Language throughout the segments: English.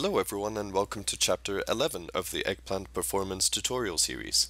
Hello everyone and welcome to chapter 11 of the Eggplant Performance tutorial series.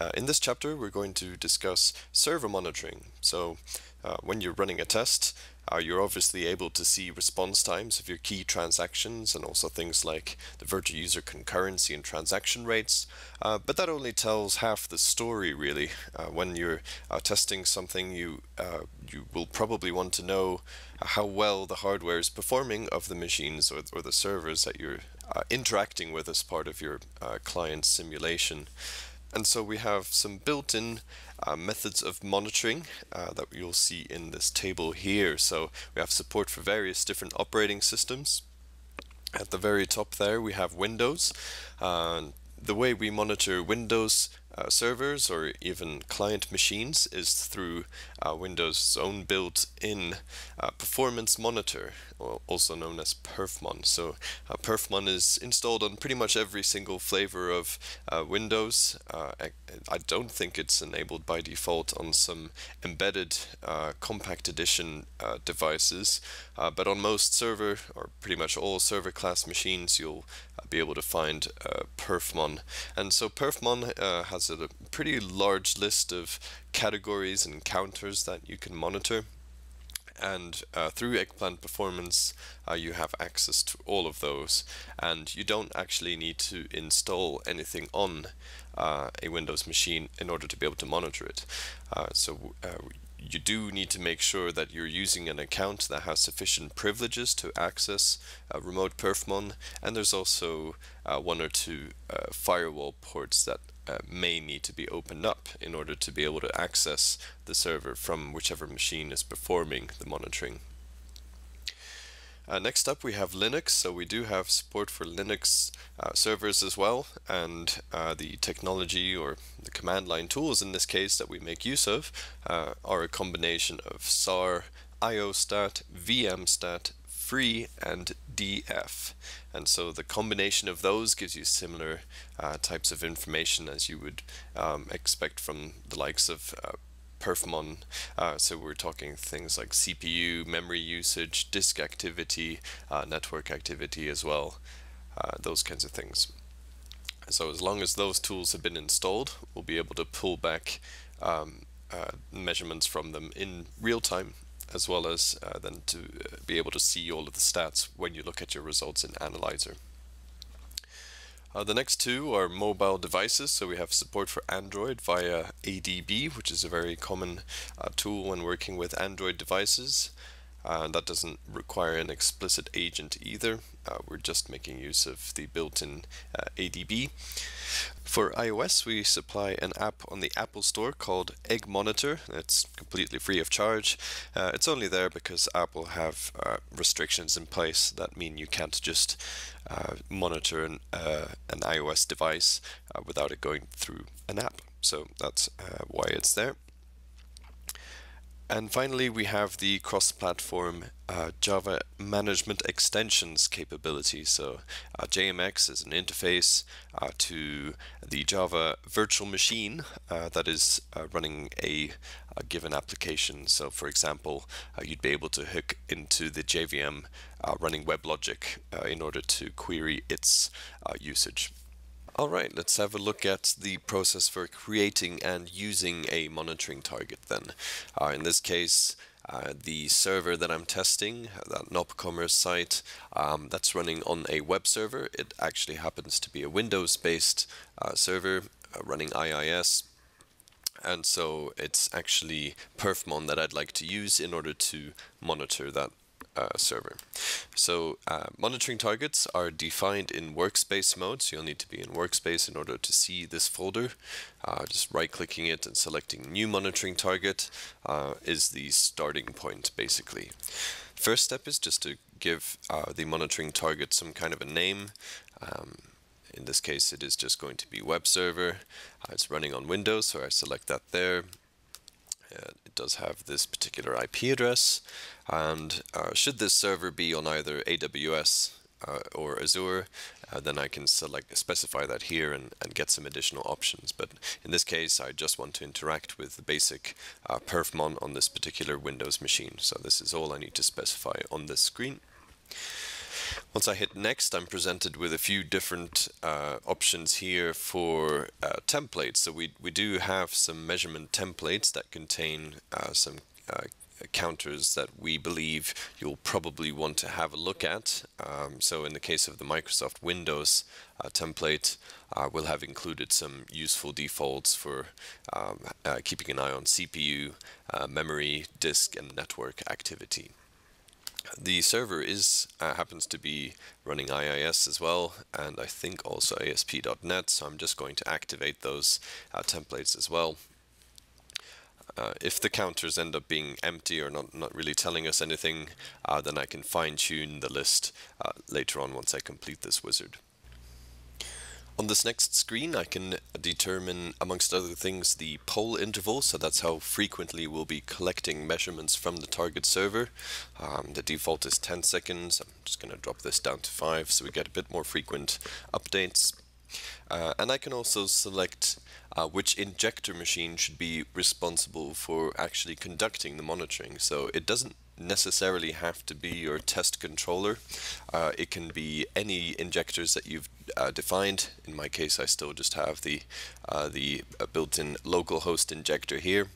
Uh, in this chapter we're going to discuss server monitoring. So uh, when you're running a test, uh, you're obviously able to see response times of your key transactions and also things like the virtual user concurrency and transaction rates. Uh, but that only tells half the story really. Uh, when you're uh, testing something, you uh, you will probably want to know how well the hardware is performing of the machines or, or the servers that you're uh, interacting with as part of your client simulation. And so we have some built-in uh, methods of monitoring uh, that you'll see in this table here. So we have support for various different operating systems. At the very top there we have Windows. Uh, the way we monitor Windows uh, servers or even client machines is through uh, Windows' own built-in uh, performance monitor, also known as Perfmon. So uh, Perfmon is installed on pretty much every single flavor of uh, Windows. Uh, I, I, don't think it's enabled by default on some embedded compact edition devices, but on most server or pretty much all server class machines you'll be able to find Perfmon. And so Perfmon has a pretty large list of categories and counters that you can monitor. And uh, through Eggplant Performance, uh, you have access to all of those. And you don't actually need to install anything on uh, a Windows machine in order to be able to monitor it. Uh, so uh, you do need to make sure that you're using an account that has sufficient privileges to access uh, remote perfmon and there's also uh, one or two uh, firewall ports that uh, may need to be opened up in order to be able to access the server from whichever machine is performing the monitoring. Uh, next up we have Linux, so we do have support for Linux uh, servers as well, and uh, the technology or the command line tools in this case that we make use of uh, are a combination of SAR, IOStat, VMstat, free and df. And so the combination of those gives you similar uh, types of information as you would um, expect from the likes of uh, Perfmon. Uh, so we're talking things like CPU, memory usage, disk activity, uh, network activity as well, uh, those kinds of things. So as long as those tools have been installed, we'll be able to pull back um, uh, measurements from them in real time as well as uh, then to uh, be able to see all of the stats when you look at your results in Analyzer. Uh, the next two are mobile devices, so we have support for Android via ADB, which is a very common uh, tool when working with Android devices. Uh, that doesn't require an explicit agent either. Uh, we're just making use of the built-in uh, ADB. For iOS, we supply an app on the Apple Store called Egg Monitor. It's completely free of charge. Uh, it's only there because Apple have uh, restrictions in place that mean you can't just uh, monitor an, an iOS device without it going through an app. So that's why it's there. And finally, we have the cross-platform uh, Java Management Extensions capability. So uh, JMX is an interface uh, to the Java virtual machine uh, that is uh, running a, a, given application. So for example, uh, you'd be able to hook into the JVM running WebLogic in order to query its usage. All right, let's have a look at the process for creating and using a monitoring target then. Uh, in this case, uh, the server that I'm testing, that NopCommerce site, um, that's running on a web server. It actually happens to be a Windows-based uh, server uh, running IIS. And so it's actually Perfmon that I'd like to use in order to monitor that uh, server. So uh, monitoring targets are defined in workspace mode, so you'll need to be in workspace in order to see this folder. Uh, just right-clicking it and selecting new monitoring target uh, is the starting point basically. First step is just to give uh, the monitoring target some kind of a name. Um, in this case it is just going to be web server. Uh, it's running on Windows, so I select that there. It does have this particular IP address and uh, should this server be on either AWS uh, or Azure uh, then I can select specify that here and, and get some additional options. But in this case I just want to interact with the basic uh, perfmon on this particular Windows machine. So this is all I need to specify on this screen Once I hit next, I'm presented with a few different uh, options here for uh, templates. So we, we do have some measurement templates that contain uh, some uh, counters that we believe you'll probably want to have a look at. Um, so in the case of the Microsoft Windows uh, template, uh, we'll have included some useful defaults for um, uh, keeping an eye on CPU, uh, memory, disk, and network activity. The server is uh, happens to be running IIS as well, and I think also ASP.NET, so I'm just going to activate those uh, templates as well. Uh, if the counters end up being empty or not, not really telling us anything, uh, then I can fine tune the list uh, later on once I complete this wizard. On this next screen I can determine amongst other things the poll interval, so that's how frequently we'll be collecting measurements from the target server. Um, the default is 10 seconds, I'm just going to drop this down to 5 so we get a bit more frequent updates. Uh, and I can also select uh, which injector machine should be responsible for actually conducting the monitoring. So it doesn't necessarily have to be your test controller. Uh, it can be any injectors that you've uh, defined. In my case, I still just have the uh, the uh, built-in localhost injector here.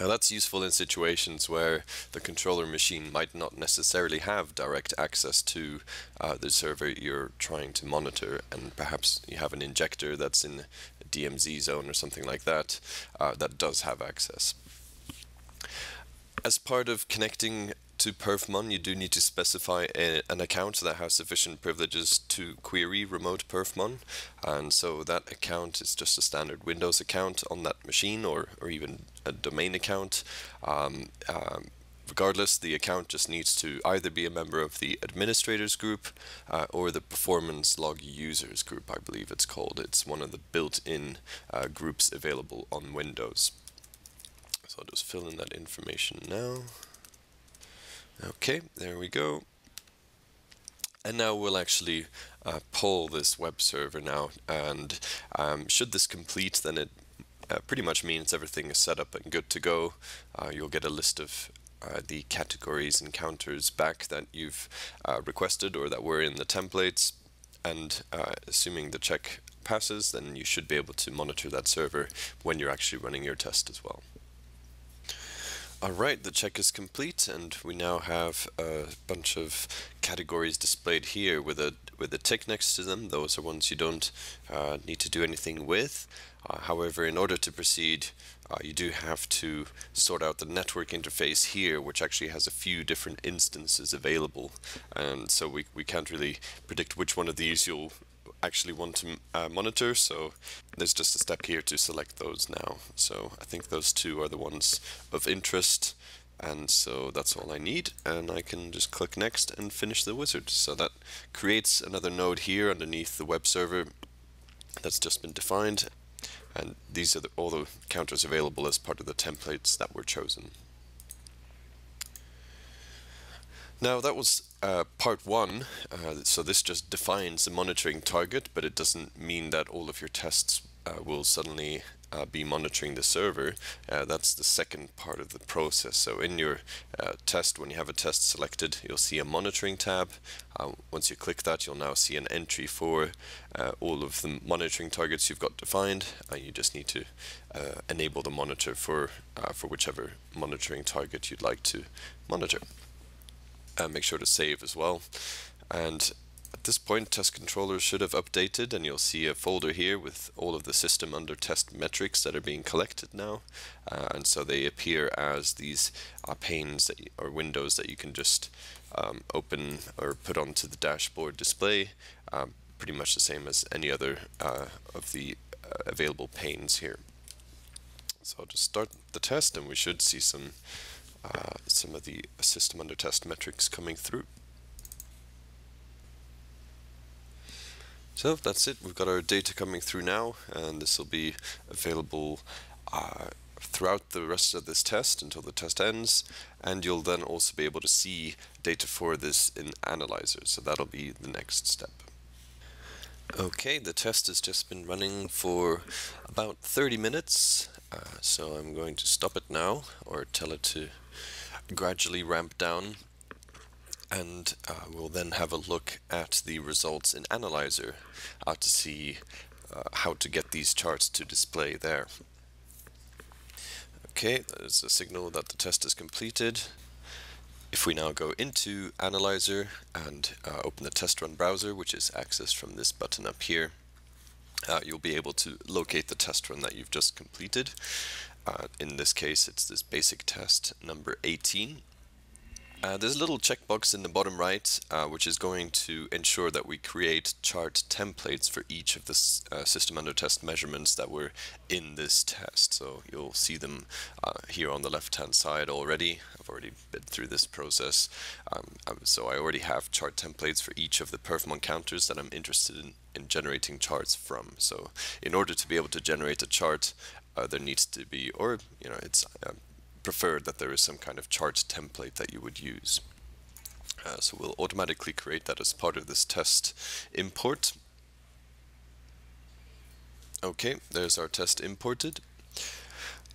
Now that's useful in situations where the controller machine might not necessarily have direct access to uh, the server you're trying to monitor and perhaps you have an injector that's in a DMZ zone or something like that uh, that does have access. As part of connecting to perfmon, you do need to specify a, an account that has sufficient privileges to query remote perfmon. And so that account is just a standard Windows account on that machine or, or even a domain account. Um, um, regardless, the account just needs to either be a member of the administrators group uh, or the performance log users group, I believe it's called. It's one of the built-in uh, groups available on Windows. So I'll just fill in that information now. Okay, there we go. And now we'll actually uh, pull this web server now, and um, should this complete, then it uh, pretty much means everything is set up and good to go. Uh, you'll get a list of uh, the categories and counters back that you've uh, requested or that were in the templates, and uh, assuming the check passes, then you should be able to monitor that server when you're actually running your test as well. Alright, the check is complete and we now have a bunch of categories displayed here with a with a tick next to them. Those are ones you don't uh, need to do anything with. Uh, however, in order to proceed, uh, you do have to sort out the network interface here, which actually has a few different instances available. And so we, we can't really predict which one of these you'll actually want to uh, monitor so there's just a step here to select those now so I think those two are the ones of interest and so that's all I need and I can just click next and finish the wizard so that creates another node here underneath the web server that's just been defined and these are the, all the counters available as part of the templates that were chosen. Now that was uh, part one, uh, so this just defines the monitoring target, but it doesn't mean that all of your tests uh, will suddenly uh, be monitoring the server. Uh, that's the second part of the process. So in your uh, test, when you have a test selected, you'll see a monitoring tab. once you click that, you'll now see an entry for all of the monitoring targets you've got defined. And you just need to enable the monitor for, for whichever monitoring target you'd like to monitor uh, make sure to save as well. And at this point, test controllers should have updated, and you'll see a folder here with all of the system under test metrics that are being collected now. Uh, and so they appear as these uh, panes that or windows that you can just um, open or put onto the dashboard display. Um, pretty much the same as any other uh, of the uh, available panes here. So I'll just start the test, and we should see some uh, some of the system under test metrics coming through. So that's it, we've got our data coming through now and this will be available uh, throughout the rest of this test until the test ends and you'll then also be able to see data for this in Analyzer so that'll be the next step. Okay, the test has just been running for about 30 minutes uh, so I'm going to stop it now or tell it to gradually ramp down and uh, we'll then have a look at the results in Analyzer uh, to see uh, how to get these charts to display there. Okay, there's a signal that the test is completed. If we now go into Analyzer and uh, open the test run browser, which is accessed from this button up here, uh, you'll be able to locate the test run that you've just completed. Uh, in this case, it's this basic test number 18. Uh, there's a little checkbox in the bottom right, uh, which is going to ensure that we create chart templates for each of the uh, system under test measurements that were in this test. So you'll see them uh, here on the left-hand side already. I've already been through this process. Um, um, so I already have chart templates for each of the perfmon counters that I'm interested in, in generating charts from. So in order to be able to generate a chart, uh, there needs to be, or you know, it's uh, preferred that there is some kind of chart template that you would use. Uh, so we'll automatically create that as part of this test import. Okay, there's our test imported.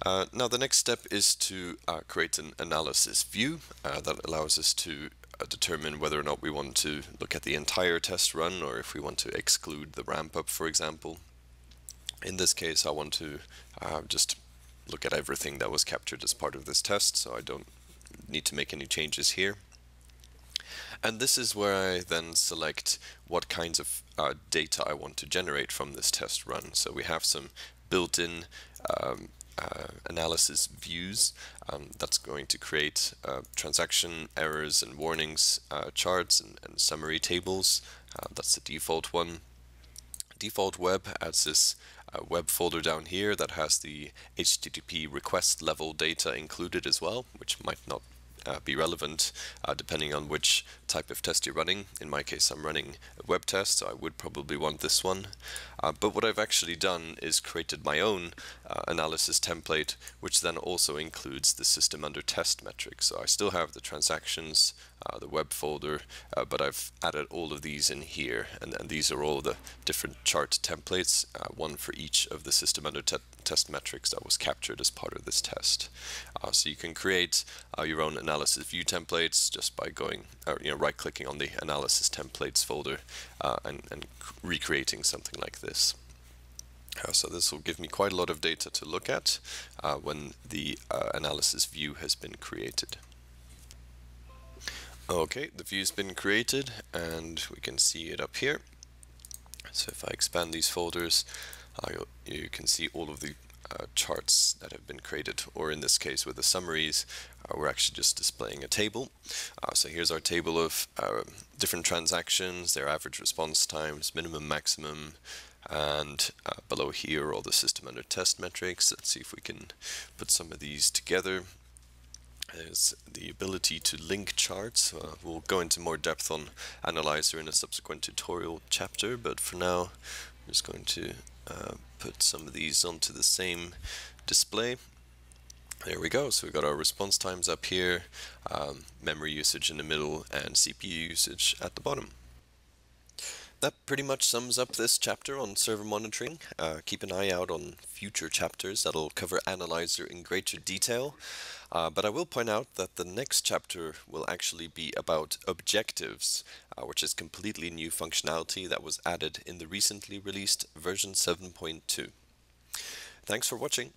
Uh, now the next step is to uh, create an analysis view uh, that allows us to uh, determine whether or not we want to look at the entire test run or if we want to exclude the ramp up for example. In this case I want to uh, just look at everything that was captured as part of this test, so I don't need to make any changes here. And this is where I then select what kinds of uh, data I want to generate from this test run. So we have some built-in um, uh, analysis views um, that's going to create uh, transaction errors and warnings uh, charts and, and, summary tables. Uh, that's the default one. Default web adds this a web folder down here that has the HTTP request level data included as well, which might not uh, be relevant uh, depending on which type of test you're running. In my case, I'm running a web test, so I would probably want this one. Uh, but what I've actually done is created my own uh, analysis template, which then also includes the system under test metrics. So I still have the transactions, uh, the web folder, uh, but I've added all of these in here, and, and these are all the different chart templates, one for each of the system under te test metrics that was captured as part of this test. so you can create your own analysis view templates just by going, you know, right-clicking on the analysis templates folder uh, and, and recreating something like this. Uh, so this will give me quite a lot of data to look at uh, when the uh, analysis view has been created. Okay, the view's been created and we can see it up here. So if I expand these folders, uh, you can see all of the uh, charts that have been created, or in this case with the summaries, uh, we're actually just displaying a table. So here's our table of different transactions, their average response times, minimum, maximum, and uh, below here all the system under test metrics. Let's see if we can put some of these together. There's the ability to link charts. Uh, we'll go into more depth on Analyzer in a subsequent tutorial chapter, but for now I'm just going to uh, put some of these onto the same display. There we go, so we've got our response times up here, um, memory usage in the middle, and CPU usage at the bottom. That pretty much sums up this chapter on server monitoring. Uh, keep an eye out on future chapters that'll cover Analyzer in greater detail. Uh, but I will point out that the next chapter will actually be about objectives, uh, which is completely new functionality that was added in the recently released version 7.2. Thanks for watching.